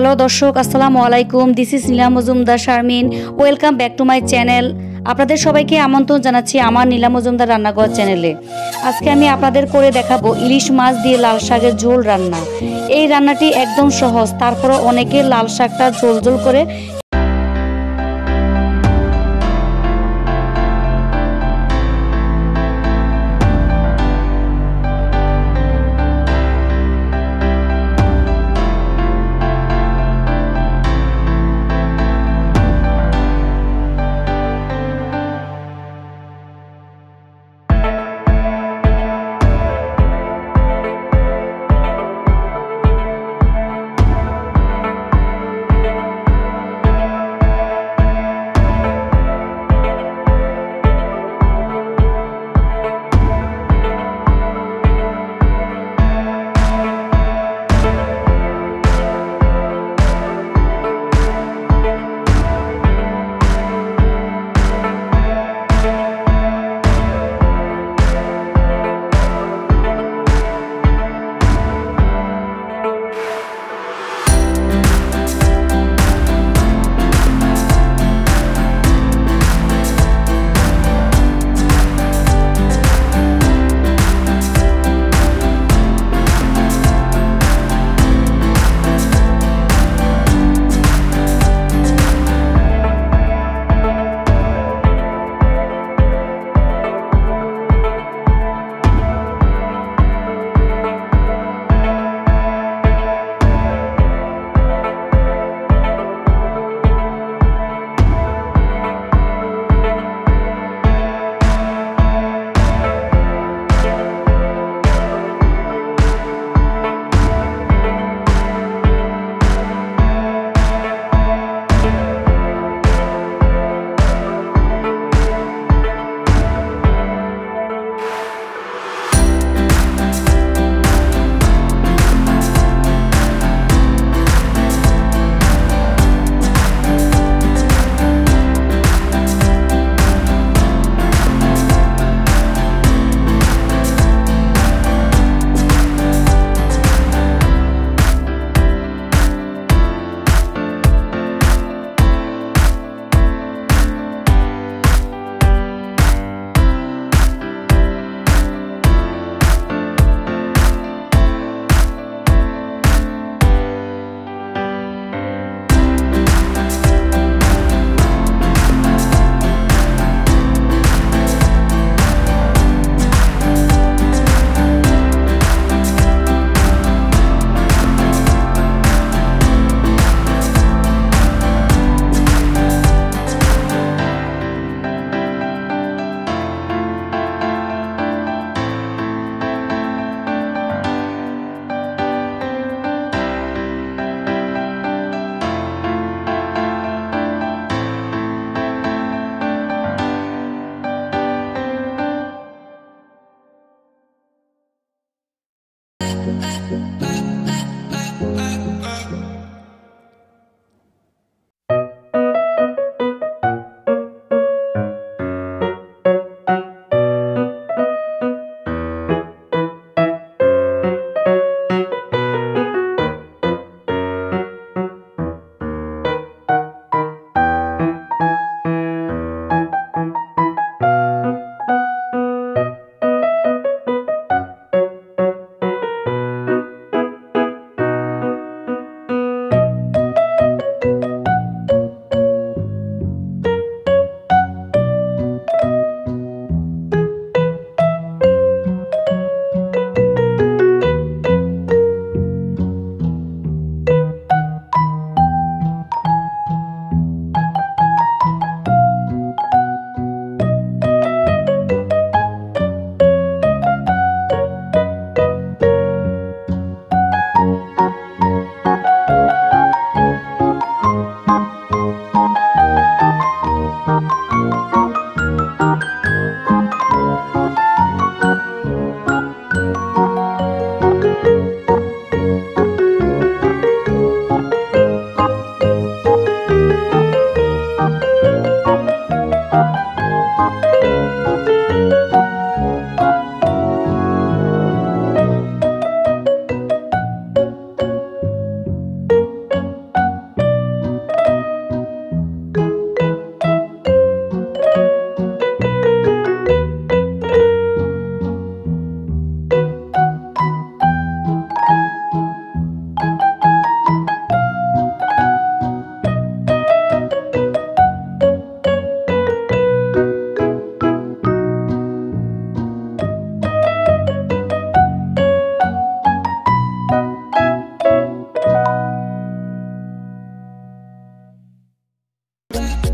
Hello দর্শক, আসসালামু আলাইকুম। This is Neela Majumdar Sharmin welcome back to my channel আপনাদের সবাইকে আমন্ত্রণ জানাচ্ছি আমার নীলা মজুমদার রান্নাঘর চ্যানেলে আজকে আমি আপনাদের করে দেখাবো ইলিশ মাছ দিয়ে লাল শাকের ঝোল রান্না। এই রান্নাটি একদম সহজ তারপরে অনেকে লাল শাকটা ঝোল ঝোল করে é, é.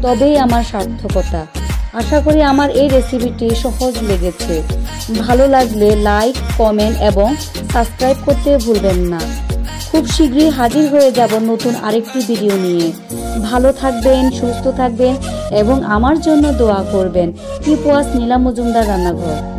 তবেই আমার সার্থকতা। আশা করি আমার এই রেসিপিটি সহজ লেগেছে। ভালো লাগলে লাইক কমেন্ট এবং সাবস্ক্রাইব করতে ভুলবেন না। খুব শীঘ্রই হাজির হয়ে যাব নতুন আরেকটি ভিডিও নিয়ে। ভালো থাকবেন, সুস্থ থাকবেন এবং আমার জন্য দোয়া করবেন। কিপ ওয়াস নীলা মজুমদার রান্নাঘর।